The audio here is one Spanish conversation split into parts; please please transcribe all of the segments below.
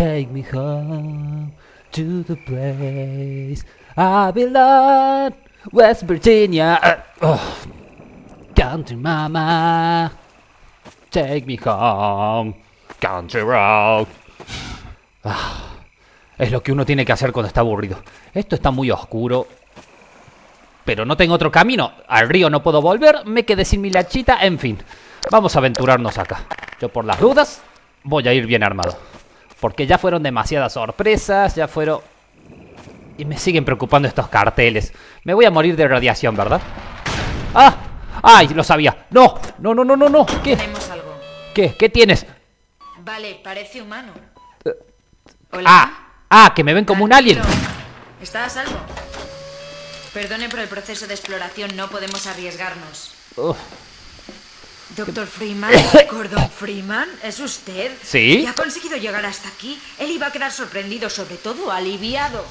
Take me home to the place I belong, West Virginia. Uh, oh. Country mama, take me home, country road. Ah, es lo que uno tiene que hacer cuando está aburrido. Esto está muy oscuro. Pero no tengo otro camino. Al río no puedo volver. Me quedé sin mi lachita. En fin. Vamos a aventurarnos acá. Yo por las dudas voy a ir bien armado. Porque ya fueron demasiadas sorpresas. Ya fueron... Y me siguen preocupando estos carteles. Me voy a morir de radiación, ¿verdad? ¡Ah! ¡Ay! Lo sabía. ¡No! ¡No, no, no, no, no! ¿Qué? Tenemos algo. ¿Qué? ¿Qué tienes? Vale, parece humano. Eh, Hola. ¡Ah! ¡Ah! Que me ven como un alien. ¿Está a salvo? Perdone por el proceso de exploración, no podemos arriesgarnos. Uf. Doctor Freeman, Gordon Freeman, ¿es usted? Sí. ¿Y ha conseguido llegar hasta aquí? Él iba a quedar sorprendido, sobre todo aliviado.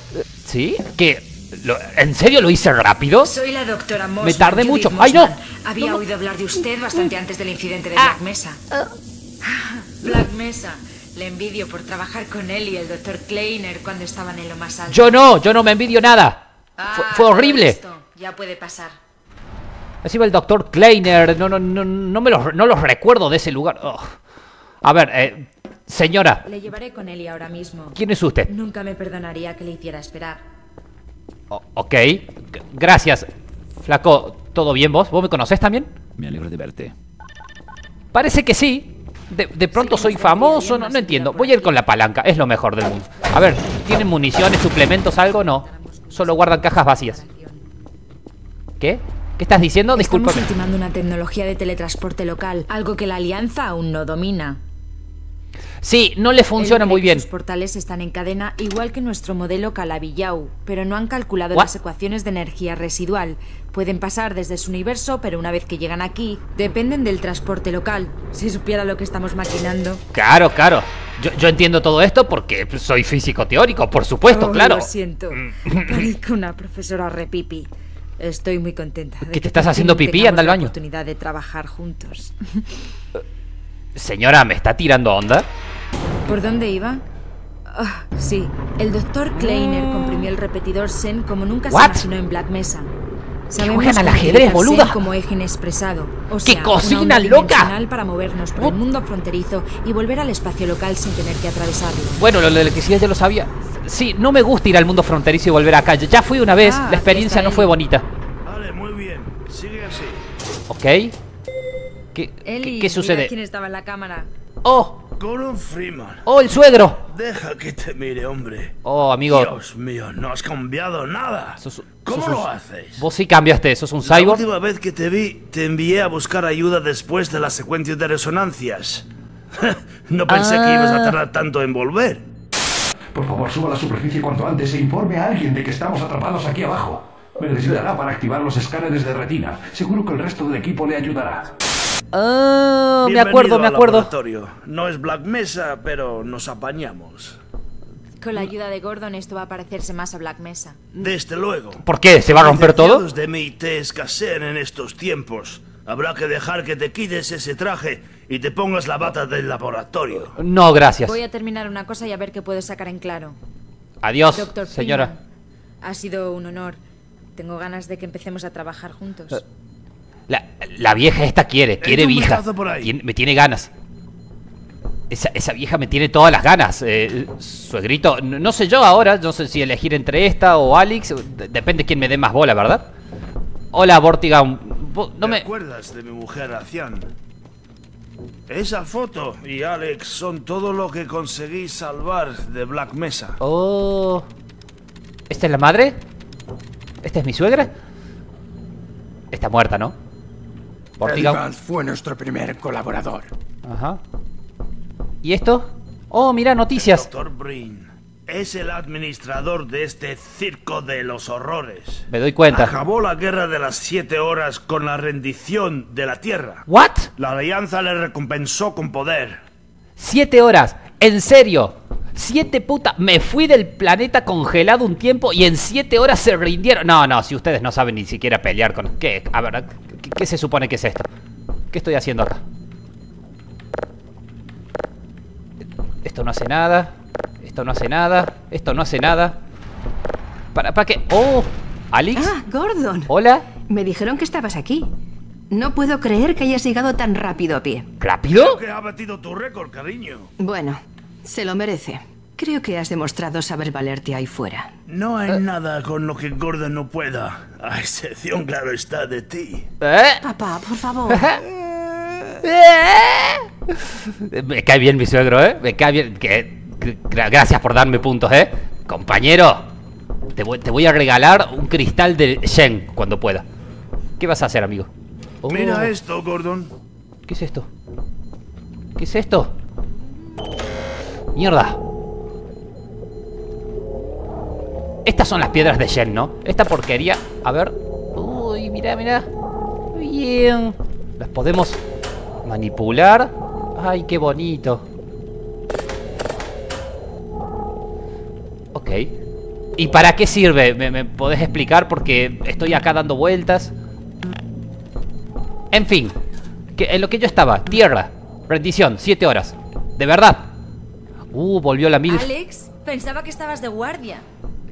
¿Sí? ¿Qué? ¿Lo- ¿En serio lo hice rápido? Soy la doctora Mossman. Me tardé Judith mucho. ¡Ay, no! Había oído hablar de usted bastante antes del incidente de Ah. Black Mesa. Black Mesa. Le envidio por trabajar con él y el doctor Kleiner cuando estaban en lo más alto. Yo no, yo no me envidio nada. Ah, Fue, fue todo horrible. Ya puede pasar. Así va el doctor Kleiner. No, no, no, no me los, no los recuerdo de ese lugar. Ugh. A ver, eh, señora, Le llevaré con Eli ahora mismo. ¿quién es usted? Nunca me perdonaría que le hiciera esperar. O- ok, g- gracias. Flaco, ¿todo bien vos? ¿Vos me conocés también? Me alegro de verte. Parece que sí. De, de pronto Sí, soy famoso, no, no entiendo. Voy a ir con la palanca, es lo mejor del mundo. A ver, ¿tienen municiones, suplementos, algo? No. Solo guardan cajas vacías. ¿Qué? ¿Qué estás diciendo? Disculpa. Estamos ultimando una tecnología de teletransporte local, algo que la Alianza aún no domina. Sí, no le funciona muy bien. Sus portales están en cadena igual que nuestro modelo Calabillau, pero no han calculado What? las ecuaciones de energía residual. Pueden pasar desde su universo, pero una vez que llegan aquí, dependen del transporte local. Si supiera lo que estamos maquinando. Claro, claro. Yo, yo entiendo todo esto porque soy físico teórico, por supuesto, Oh, claro. Lo siento. Parezco una profesora repipi. Estoy muy contenta. de ¿Qué, que te estás haciendo pipí? Anda al la baño. oportunidad de trabajar juntos. Señora, ¿me está tirando onda? ¿Por dónde iba? Ah, sí, el doctor Kleiner comprimió el repetidor Sen como nunca What? se imaginó en Black Mesa. juegan al que ajedrez, boluda? Como eje inexpresado. O ¡Qué sea, cocina una onda loca! para movernos por Oh. el mundo fronterizo y volver al espacio local sin tener que atravesarlo. Bueno, lo de la electricidad ya lo sabía. Sí, no me gusta ir al mundo fronterizo y volver acá. Ya fui una vez, Ah, la experiencia no fue bonita. Vale, muy bien. Sigue así. ¿Ok? ¿Qué, Eli, qué, qué sucede? quién estaba en la cámara. ¡Oh! Gordon Freeman. ¡Oh, el suegro! Deja que te mire, hombre. Oh, amigo. Dios mío, no has cambiado nada. Sos- ¿Cómo sos lo haces? Vos sí cambiaste, sos un La cyborg. última vez que te vi, te envié a buscar ayuda después de la secuencia de resonancias. no pensé que ibas a Ah. tardar tanto en volver. Por favor, suba a la superficie cuanto antes e informe a alguien de que estamos atrapados aquí abajo. Me necesitará para activar los escáneres de retina. Seguro que el resto del equipo le ayudará. Ah, me Bienvenido acuerdo, me al acuerdo. laboratorio. No es Black Mesa, pero nos apañamos. Con la ayuda de Gordon esto va a parecerse más a Black Mesa. Desde luego. ¿Por qué? ¿Se va a romper todo? Los de MIT escasean en estos tiempos. Habrá que dejar que te quites ese traje y te pongas la bata del laboratorio. No, gracias. Voy a terminar una cosa y a ver qué puedo sacar en claro. Adiós, Doctor señora. Freeman, ha sido un honor. Tengo ganas de que empecemos a trabajar juntos. La, la vieja esta quiere, quiere vieja. me tiene ganas. Esa, esa vieja me tiene todas las ganas. Eh, suegrito, no, no sé yo ahora, no sé si elegir entre esta o Alex. de- depende quién me dé más bola, ¿verdad? Hola, Vortigaun. No ¿Te me... acuerdas de mi mujer Acian? Esa foto y Alex son todo lo que conseguí salvar de Black Mesa. Oh. ¿Esta es la madre? ¿Esta es mi suegra? Está muerta, ¿no? Evans fue nuestro primer colaborador. Ajá. ¿Y esto? Oh, mira, noticias. Doctor Brin es el administrador de este circo de los horrores. Me doy cuenta. Acabó la guerra de las siete horas con la rendición de la Tierra. ¿What? La alianza le recompensó con poder. Siete horas. ¿En serio? Siete puta. Me fui del planeta congelado un tiempo y en siete horas se rindieron. No, no, si ustedes no saben ni siquiera pelear con. ¿Qué? A ver, ¿qué, qué se supone que es esto? ¿Qué estoy haciendo acá? Esto no hace nada. Esto no hace nada. Esto no hace nada. ¿Para, para qué? ¡Oh! ¿Alex? Ah, Gordon. ¿Hola? Me dijeron que estabas aquí. No puedo creer que hayas llegado tan rápido a pie. ¿Rápido? Que ha batido tu récord, cariño. Bueno, se lo merece. Creo que has demostrado saber valerte ahí fuera. No hay nada con lo que Gordon no pueda. A excepción, claro está, de ti. ¿Eh? Papá, por favor. Me cae bien mi suegro, ¿eh? Me cae bien. Que, gracias por darme puntos, ¿eh? Compañero, te voy, te voy a regalar un cristal de Shen cuando pueda. ¿Qué vas a hacer, amigo? Oh, Mira esto, Gordon. ¿Qué es esto? ¿Qué es esto? Mierda. Estas son las piedras de Shen, ¿no? Esta porquería. A ver. Uy, mira, mira. Bien. Las podemos manipular. Ay, qué bonito. ¿Y para qué sirve? ¿Me, me podés explicar? Porque estoy acá dando vueltas. En fin. Que en lo que yo estaba. Tierra. Rendición. Siete horas. De verdad. Uh, volvió la mil. Alex, pensaba que estabas de guardia.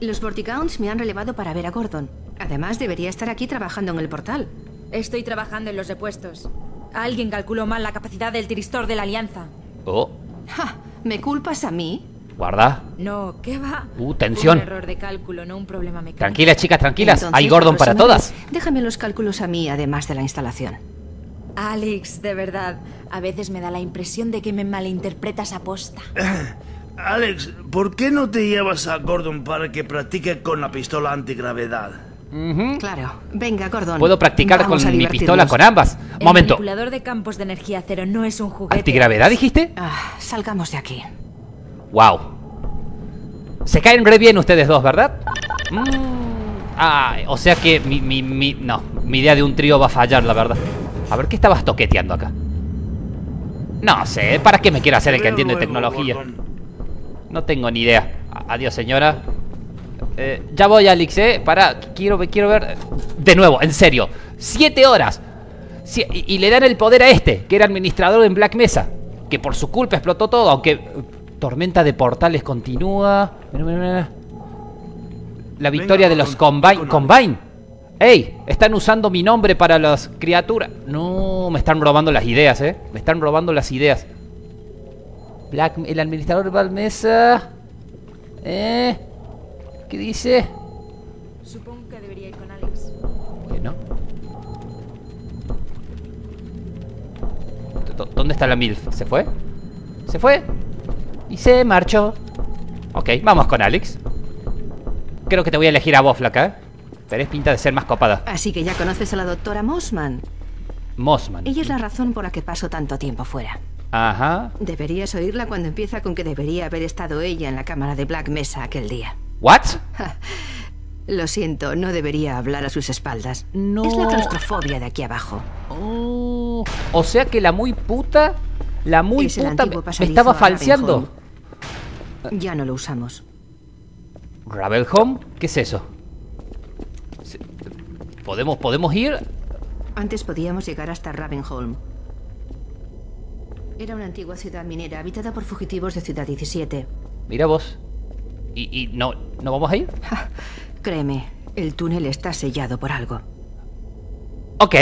Los Vortigaunts me han relevado para ver a Gordon. Además, debería estar aquí trabajando en el portal. Estoy trabajando en los repuestos. Alguien calculó mal la capacidad del tiristor de la Alianza. Oh, ¡Ja! ¿Me culpas a mí? Guarda. No, ¿qué va? Uh, tensión. Un error de cálculo, no un problema mecánico. Tranquilas, chicas, tranquilas. Entonces, Hay Gordon para todas. vez, Déjame los cálculos a mí, además de la instalación. Alex, de verdad, a veces me da la impresión de que me malinterpretas a posta. Alex, ¿por qué no te llevas a Gordon para que practique con la pistola antigravedad? Claro. Venga, Gordon. Puedo practicar Vamos con mi pistola con ambas. El Momento. manipulador de campos de energía cero no es un juguete. ¿Antigravedad dijiste? Ah, salgamos de aquí. Wow. Se caen re bien ustedes dos, ¿verdad? Mm, Ah, o sea que mi, mi, mi- No, mi idea de un trío va a fallar, la verdad. A ver, ¿qué estabas toqueteando acá? No sé, ¿para qué me quiere hacer el que entiende tecnología? No tengo ni idea. Adiós, señora. Eh, ya voy, Alex, ¿eh? Para, quiero, quiero ver. De nuevo, en serio. Siete horas. Sie- y, y le dan el poder a este, que era administrador en Black Mesa. Que por su culpa explotó todo, aunque. Tormenta de portales continúa. Mira, mira, mira. La victoria de los Combine. con Combine. ¡Ey! Están usando mi nombre para las criaturas. No, me están robando las ideas, ¿eh? Me están robando las ideas. Black, el administrador de Black Mesa. ¿Eh? ¿Qué dice? Supongo que debería ir con Alex. Bueno. ¿Dó- ¿Dónde está la MILF? ¿Se fue? ¿Se fue? Y se marchó. Ok, vamos con Alex. Creo que te voy a elegir a vos, flaca, ¿eh? Tenés pinta de ser más copada. Así que ya conoces a la doctora Mossman. Mossman. Ella es la razón por la que paso tanto tiempo fuera. Ajá. Deberías oírla cuando empieza con que debería haber estado ella en la cámara de Black Mesa aquel día. ¿What? Lo siento, no debería hablar a sus espaldas. No. Es la claustrofobia de aquí abajo. Oh, o sea que la muy puta. La muy Es puta me, estaba falseando. Ya no lo usamos. ¿Ravelhome? ¿Qué es eso? ¿Podemos, ¿Podemos ir? Antes podíamos llegar hasta Ravenholm. Era una antigua ciudad minera habitada por fugitivos de Ciudad 17. Mira vos. ¿Y, y no, no vamos a ir? Ja, créeme, el túnel está sellado por algo. Ok,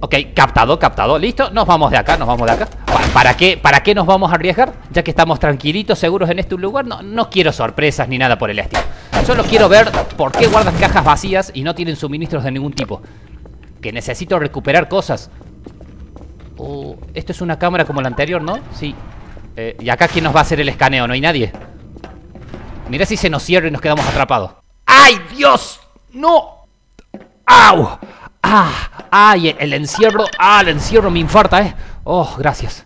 ok, captado, captado. ¿Listo? Nos vamos de acá, nos vamos de acá. Pa- ¿Para qué, ¿Para qué nos vamos a arriesgar? Ya que estamos tranquilitos, seguros en este lugar. No, no quiero sorpresas ni nada por el estilo. Solo quiero ver por qué guardan cajas vacías y no tienen suministros de ningún tipo. Que necesito recuperar cosas. Oh, esto es una cámara como la anterior, ¿no? Sí. Eh, y acá, ¿quién nos va a hacer el escaneo? No hay nadie. Mira si se nos cierra y nos quedamos atrapados. ¡Ay, Dios! ¡No! ¡Au! ¡Ah! ¡Ay! El encierro. ¡Ah! El encierro me infarta, ¿eh? Oh, gracias.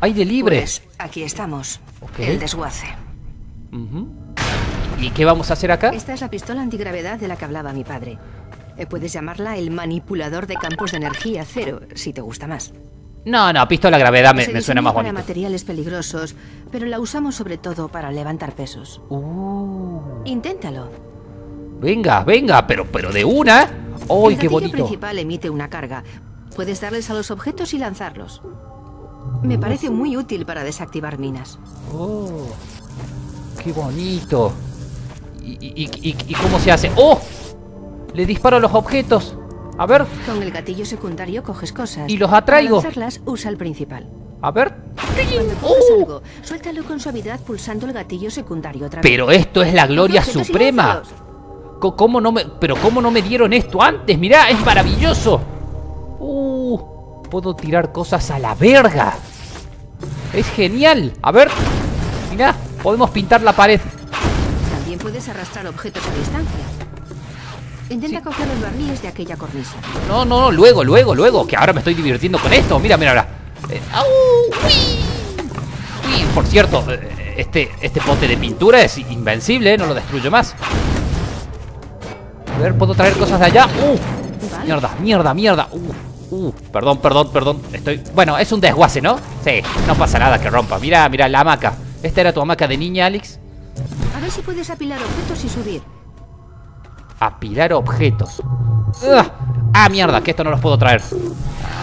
¡Ay, de libre! Pues aquí estamos. Ok. El desguace. Ujú. ¿Y qué vamos a hacer acá? Esta es la pistola antigravedad de la que hablaba mi padre. Eh, Puedes llamarla el manipulador de campos de energía cero, si te gusta más. No, no, pistola gravedad me, me suena más para bonito. materiales peligrosos, pero la usamos sobre todo para levantar pesos. Uh, Inténtalo. venga, venga, pero, pero de una. el ¡Uy, qué bonito! principal emite una carga. Puedes darles a los objetos y lanzarlos. Me parece muy útil para desactivar minas. Oh. qué bonito. ¿Y, y- y- y cómo se hace? ¡Oh! Le disparo a los objetos. A ver, Con el gatillo secundario coges cosas. Y los atraigo. Para lanzarlas, usa el principal. a ver. ¡Oh! algo, suéltalo con suavidad pulsando el gatillo secundario otra vez. Pero esto es la gloria suprema. ¿Cómo no me, pero cómo no me dieron esto antes? Mirá, es maravilloso. Puedo tirar cosas a la verga. Es genial. A ver. Mirá, podemos pintar la pared. También puedes arrastrar objetos a distancia. Intenta coger los barriles de aquella cornisa. No, no, no, luego, luego, luego, que ahora me estoy divirtiendo con esto. Mira, mira ahora. Eh. ¡Uy! Por cierto, eh, este, este pote de pintura es invencible, ¿eh? no lo destruyo más. A ver, ¿puedo traer cosas de allá? ¡Uh! Mierda, mierda, mierda. Uh, uh, perdón, perdón, perdón. Estoy. Bueno, es un desguace, ¿no? Sí, no pasa nada que rompa. Mira, mira, la hamaca. ¿Esta era tu hamaca de niña, Alex? A ver si puedes apilar objetos y subir. Apilar objetos. Ugh. Ah, mierda, que esto no los puedo traer.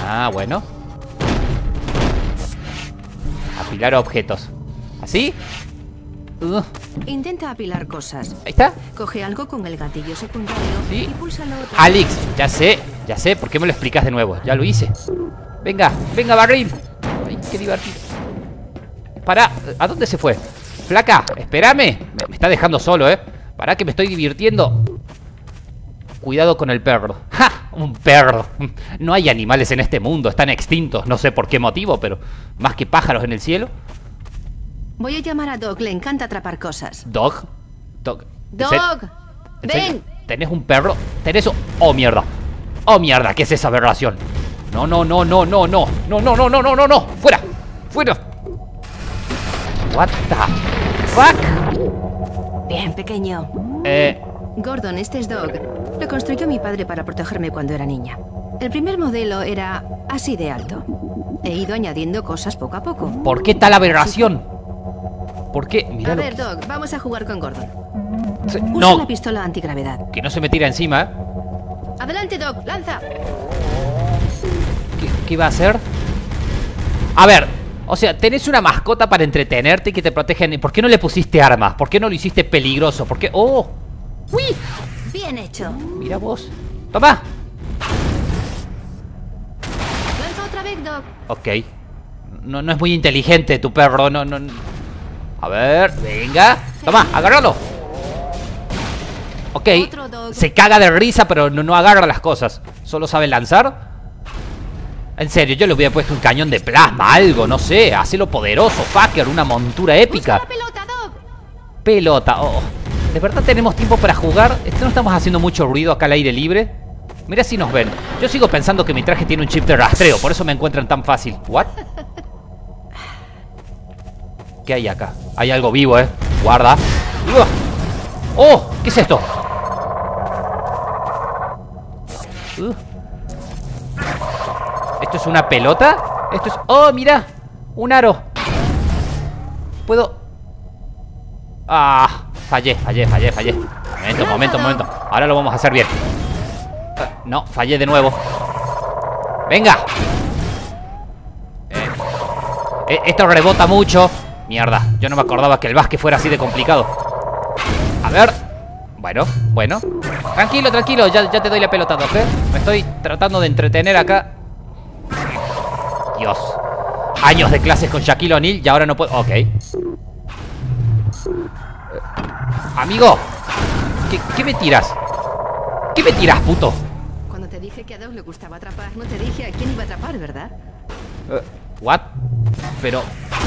Ah, bueno. Apilar objetos. ¿Así? Ugh. Intenta apilar cosas. Ahí está. Coge algo con el gatillo secundario Sí. y púlsalo. Alex, ya sé, ya sé. ¿Por qué me lo explicas de nuevo? Ya lo hice. Venga, venga, barril. Ay, qué divertido. Para, ¿a dónde se fue? Flaca, espérame. Me, me está dejando solo, ¿eh? Para que me estoy divirtiendo. Cuidado con el perro. ¡Ja! Un perro. No hay animales en este mundo, están extintos. No sé por qué motivo, pero más que pájaros en el cielo. Voy a llamar a Doc, le encanta atrapar cosas. Dog. Dog. ¿En se- Doc, en serio? ven. ¿Tenés un perro? ¿Tenés un... Oh, mierda. Oh, mierda, ¿qué es esa aberración? No, no, no, no, no, no. No, no, no, no, no, no, no. Fuera. Fuera. What the fuck? Bien, pequeño. Eh, Gordon, este es Doc. Lo construyó mi padre para protegerme cuando era niña. El primer modelo era así de alto. He ido añadiendo cosas poco a poco. ¿por qué tal aberración? ¿Por qué? Mira A ver, Doc, vamos a jugar con Gordon. Usa No, la pistola antigravedad. que no se me tira encima, ¿eh? Adelante, Doc, lanza. ¿Qué, qué iba a hacer? A ver, o sea, tenés una mascota para entretenerte y que te protegen. ¿Por qué no le pusiste armas? ¿Por qué no lo hiciste peligroso? ¿Por qué? ¡Oh! ¡Uy! Bien hecho. Mira vos. ¡Toma! Lanza otra vez, Doc. Ok. No, no es muy inteligente tu perro, no, no. A ver, venga. Toma, agárralo. Ok. Se caga de risa, pero no, no agarra las cosas. Solo sabe lanzar. En serio, yo le hubiera puesto un cañón de plasma, algo, no sé. Hacelo poderoso, fucker, una montura épica. pelota, oh. ¿De verdad tenemos tiempo para jugar? ¿Esto no estamos haciendo mucho ruido acá al aire libre? Mira si nos ven. Yo sigo pensando que mi traje tiene un chip de rastreo, por eso me encuentran tan fácil. ¿What? ¿Qué hay acá? Hay algo vivo, ¿eh? Guarda. ¡Oh! ¿Qué es esto? Uh. ¿Esto es una pelota? Esto es... ¡Oh, mira! Un aro. Puedo... Ah, fallé, fallé, fallé, fallé. Momento, momento, momento. Ahora lo vamos a hacer bien. Eh, no, fallé de nuevo. Venga. Eh, esto rebota mucho. Mierda, yo no me acordaba que el básquet fuera así de complicado. A ver. Bueno, bueno. Tranquilo, tranquilo, ya, ya te doy la pelota, ¿eh? Me estoy tratando de entretener acá. Dios. Años de clases con Shaquille O'Neal y ahora no puedo... Ok. Amigo, ¿qué, qué me tiras? ¿Qué me tiras, puto? Cuando te dije que a Doc le gustaba atrapar, no te dije a quién iba a atrapar, ¿verdad? Eh, ¿What? Pero,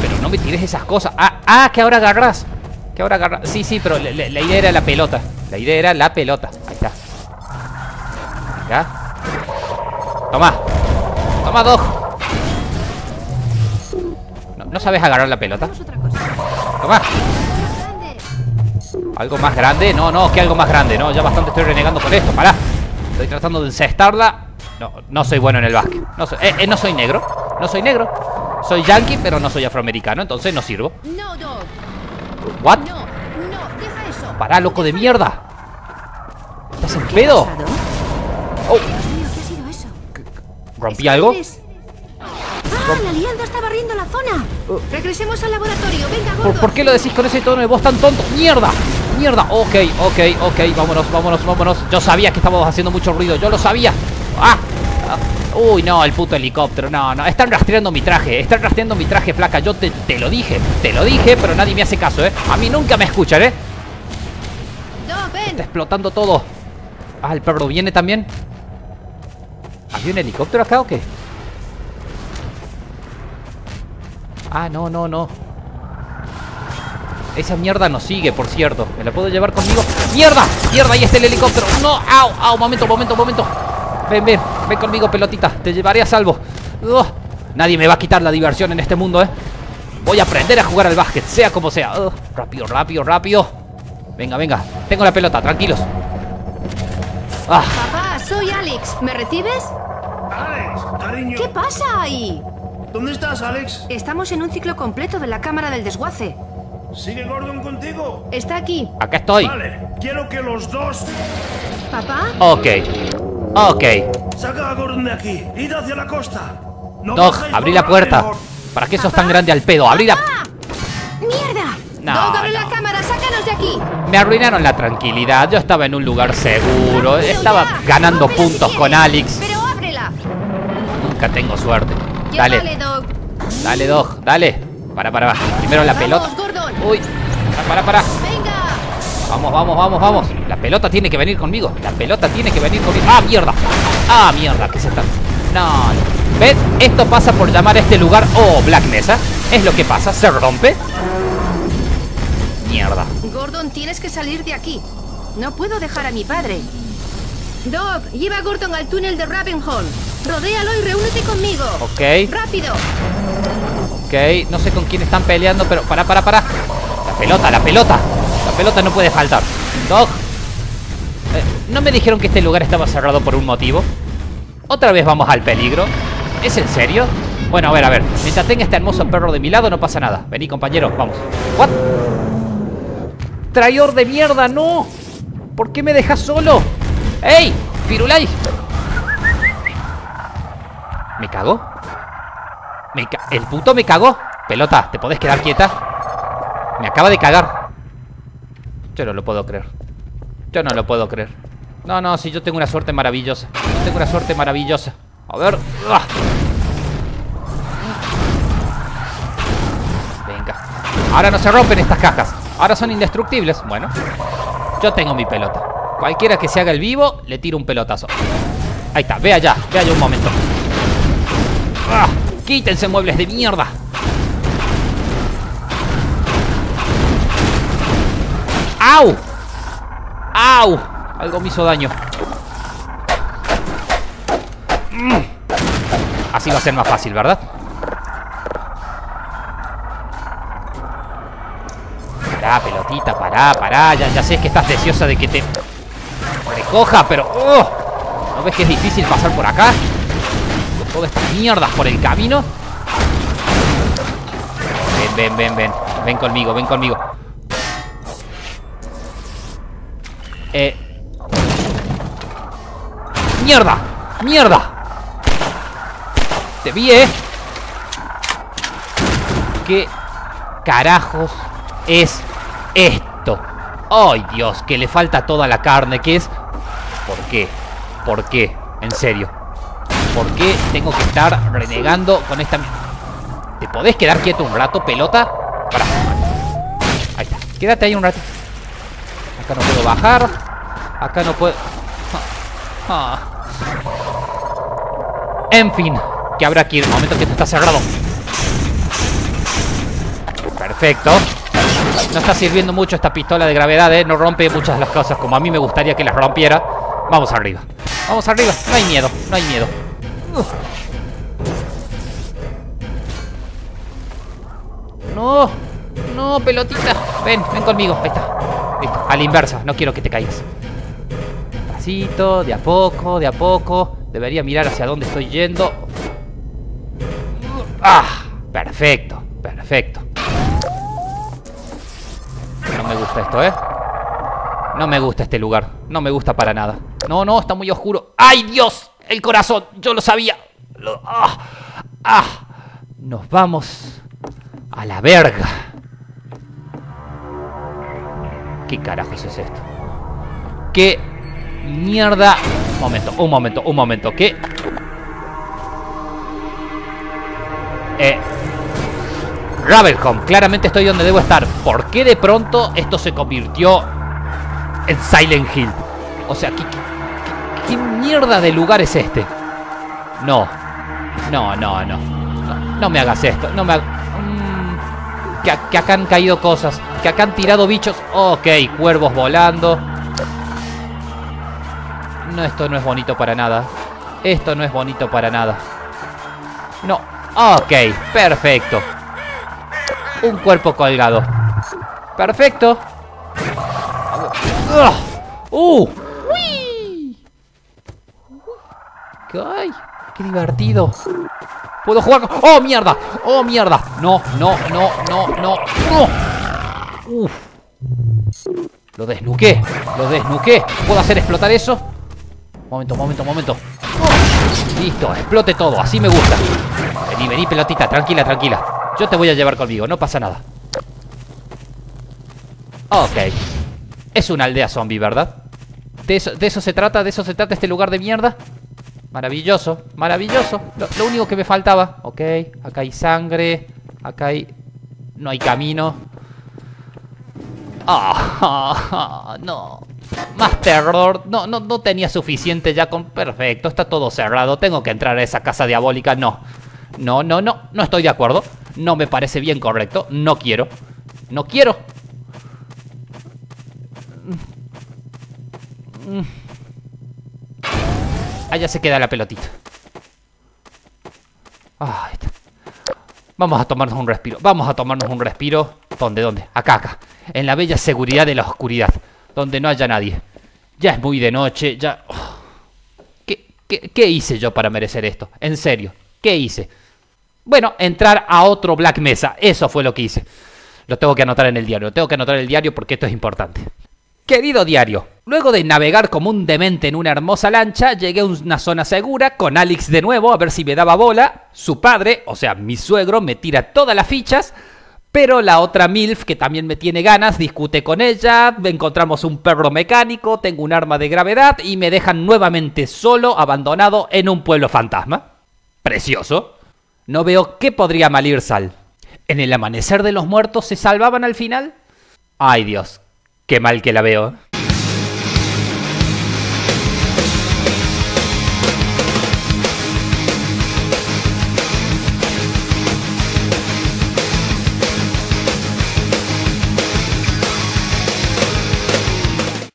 pero no me tires esas cosas. Ah, ah, que ahora agarras. Que ahora agarras. Sí, sí, pero la, la- la idea era la pelota. La idea era la pelota. Ahí está. ¿Ya? Toma. Toma, Dog. No, ¿no sabes agarrar la pelota? Toma. ¿Algo más grande? No, no, que algo más grande, no, ya bastante estoy renegando con esto, pará. Estoy tratando de encestarla. No, no soy bueno en el básquet. No soy, eh, eh, no soy negro. No soy negro. Soy yankee, pero no soy afroamericano, entonces no sirvo. ¿What? Pará, loco de mierda. ¿Estás en ¿Qué pedo? Oh, Dios mío, ¿qué ha sido eso? ¿rompí algo? ¿Es- la lianda está barriendo la zona. Regresemos al laboratorio. Venga, ¿Por, Gordon. por qué lo decís con ese tono de voz tan tonto? ¡Mierda! ¡Mierda! Ok, ok, ok, vámonos, vámonos, vámonos. Yo sabía que estábamos haciendo mucho ruido, yo lo sabía. ¡Ah! Uy, no, el puto helicóptero, no, no. Están rastreando mi traje, están rastreando mi traje, flaca. Yo te, te lo dije, te lo dije, pero nadie me hace caso, ¿eh? A mí nunca me escuchan, ¿eh? Doc, ven. Está explotando todo. Ah, el perro viene también. ¿Había un helicóptero acá o qué? Ah, no, no, no. Esa mierda nos sigue, por cierto. ¿Me la puedo llevar conmigo? ¡Mierda! ¡Mierda! Ahí está el helicóptero. ¡No! ¡Au! ¡Au! Momento, momento, momento. Ven, ven. Ven conmigo, pelotita. Te llevaré a salvo. Nadie me va a quitar la diversión en este mundo, ¿eh? Voy a aprender a jugar al básquet, sea como sea. Rápido, rápido, rápido. Venga, venga. Tengo la pelota, tranquilos. Ah, Papá, soy Alex. ¿Me recibes? Alex, cariño. ¿Qué pasa ahí? ¿Dónde estás, Alex? Estamos en un ciclo completo de la cámara del desguace. ¿Sigue Gordon contigo? Está aquí. acá estoy. Vale, quiero que los dos ¿Papá? Ok. Ok. saca a Gordon de aquí. Id hacia la costa. No bajéis abrí la puerta. mejor. ¿Para qué sos tan grande al pedo? Abrí la... ¡Mierda! No, abre no. la cámara, sácanos de aquí. Me arruinaron la tranquilidad. Yo estaba en un lugar seguro. Rápido, Estaba ya. ganando Ábrela si puntos con. Alex. Pero ábrela. Nunca tengo suerte. Dale, Dale, Doc. dale, Dog, dale. Para, para, para. Primero la Vamos, pelota. Gordon. Uy, para, para, para. Vamos, vamos, vamos, vamos. La pelota tiene que venir conmigo. La pelota tiene que venir conmigo. ¡Ah, mierda! ¡Ah, mierda! ¿Qué se está? No, no. ¿Ves? Esto pasa por llamar a este lugar Oh, Black Mesa. Es lo que pasa. Se rompe. Mierda. Gordon, tienes que salir de aquí. No puedo dejar a mi padre. Doc, lleva a Gordon al túnel de Ravenhall. Rodéalo y reúnete conmigo. Ok, ¡Rápido! ok. No sé con quién están peleando, pero para, para, para. La pelota, la pelota. Pelota no puede faltar. Dog. Eh, ¿No me dijeron que este lugar estaba cerrado por un motivo? ¿Otra vez vamos al peligro? ¿Es en serio? Bueno, a ver, a ver. Mientras tenga este hermoso perro de mi lado, no pasa nada. Vení, compañero, vamos. ¿What? ¡Traidor de mierda, no! ¿Por qué me dejas solo? ¡Ey! ¡Firulais! ¿Me cagó? Me ca- ¿El puto me cagó? Pelota, ¿te podés quedar quieta? Me acaba de cagar. Yo no lo puedo creer. Yo no lo puedo creer. No, no, si yo tengo una suerte maravillosa. Tengo una suerte maravillosa. A ver. ¡Ah! Venga. Ahora no se rompen estas cajas. Ahora son indestructibles. Bueno. Yo tengo mi pelota. Cualquiera que se haga el vivo, le tiro un pelotazo. Ahí está, ve allá, ve allá un momento. ¡Ah! ¡Quítense muebles de mierda! ¡Au! ¡Au! Algo me hizo daño. Mm. Así va a ser más fácil, ¿verdad? Pará, pelotita, pará, pará. Ya, sé que estás deseosa de que te recoja, pero... ¡oh! ¿No ves que es difícil pasar por acá? Con todas estas mierdas por el camino. Ven, ven, ven, ven. Ven conmigo, ven conmigo. Eh... ¡Mierda! ¡Mierda! Te vi, ¿eh? ¿Qué carajos es esto? ¡Ay, Dios! Que le falta toda la carne, ¿qué es? ¿Por qué? ¿Por qué? En serio. ¿Por qué tengo que estar renegando con esta... ¿Te podés quedar quieto un rato, pelota? Para. Ahí está. Quédate ahí un rato. Acá no puedo bajar. Acá no puedo... Ah. En fin. Que habrá ir. Un momento que esto está cerrado. Perfecto. No está sirviendo mucho esta pistola de gravedad, ¿eh? No rompe muchas las cosas como a mí me gustaría que las rompiera. Vamos arriba. Vamos arriba. No hay miedo. No hay miedo. No. No, pelotita. Ven, ven conmigo. Ahí está. Listo. A la inversa. No quiero que te caigas. De a poco, de a poco. Debería mirar hacia dónde estoy yendo. Ah, perfecto, perfecto. No me gusta esto, ¿eh? No me gusta este lugar. No me gusta para nada. No, no, está muy oscuro. ¡Ay, Dios! El corazón. Yo lo sabía. Ah, ah. Nos vamos a la verga. ¿Qué carajos es esto? ¿Qué mierda? Un momento, un momento, un momento. ¿Qué? Eh... Ravenholm, claramente estoy donde debo estar. ¿Por qué de pronto esto se convirtió en Silent Hill? O sea, ¿qué, qué, mierda de lugar es este? No. No, no, no. No, no me hagas esto. No me hagas... Mm, que, que acá han caído cosas. Que acá han tirado bichos. Ok, cuervos volando. No, esto no es bonito para nada. Esto no es bonito para nada. No. Ok, perfecto. Un cuerpo colgado. Perfecto. ¡Uh! ¡Uy! ¿Qué hay? ¡Qué divertido! ¿Puedo jugar con... ¡Oh, mierda! ¡Oh, mierda! No, no, no, no, no, no. Uf. Lo desnuqué. Lo desnuqué. ¿Puedo hacer explotar eso? Momento, momento, momento. Listo, explote todo. Así me gusta. Vení, vení, pelotita. Tranquila, tranquila. Yo te voy a llevar conmigo. No pasa nada. Ok. Es una aldea zombie, ¿verdad? ¿De eso, de eso se trata? ¿De eso se trata este lugar de mierda? Maravilloso, maravilloso. Lo, lo, único que me faltaba. Ok, acá hay sangre. Acá hay... No hay camino. Ah, no. Más terror. No, no, no tenía suficiente ya con... Perfecto, está todo cerrado. Tengo que entrar a esa casa diabólica. No. No, no, no. No estoy de acuerdo. No me parece bien correcto. No quiero. No quiero. Allá se queda la pelotita. Ah, está. Vamos a tomarnos un respiro. Vamos a tomarnos un respiro. ¿Dónde? ¿Dónde? Acá, acá. En la bella seguridad de la oscuridad. Donde no haya nadie. Ya es muy de noche. Ya... Oh. ¿Qué, qué, qué hice yo para merecer esto? En serio. ¿Qué hice? Bueno, entrar a otro Black Mesa. Eso fue lo que hice. Lo tengo que anotar en el diario. Lo tengo que anotar en el diario porque esto es importante. Querido diario, luego de navegar como un demente en una hermosa lancha, llegué a una zona segura con Alex de nuevo a ver si me daba bola. Su padre, o sea, mi suegro, me tira todas las fichas. Pero la otra MILF, que también me tiene ganas, discute con ella, encontramos un perro mecánico, tengo un arma de gravedad y me dejan nuevamente solo, abandonado en un pueblo fantasma. Precioso. No veo qué podría malir Sal. ¿En el amanecer de los muertos se salvaban al final? Ay Dios, Qué mal que la veo.